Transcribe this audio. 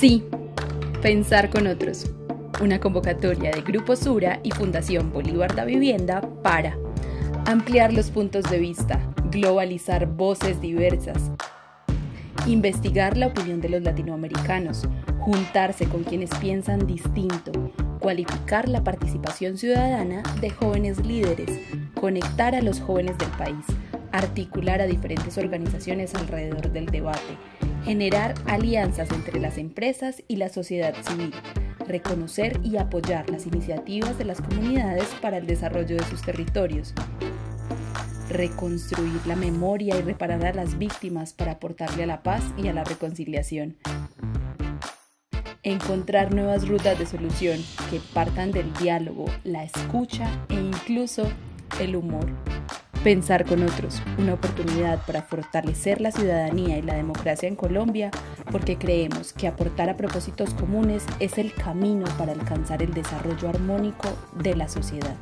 Sí, pensar con otros. Una convocatoria de Grupo Sura y Fundación Bolívar da Vivienda para ampliar los puntos de vista, globalizar voces diversas, investigar la opinión de los latinoamericanos, juntarse con quienes piensan distinto, cualificar la participación ciudadana de jóvenes líderes, conectar a los jóvenes del país, articular a diferentes organizaciones alrededor del debate, generar alianzas entre las empresas y la sociedad civil, reconocer y apoyar las iniciativas de las comunidades para el desarrollo de sus territorios, reconstruir la memoria y reparar a las víctimas para aportarle a la paz y a la reconciliación, encontrar nuevas rutas de solución que partan del diálogo, la escucha e incluso el humor. Pensar con otros, una oportunidad para fortalecer la ciudadanía y la democracia en Colombia, porque creemos que aportar a propósitos comunes es el camino para alcanzar el desarrollo armónico de la sociedad.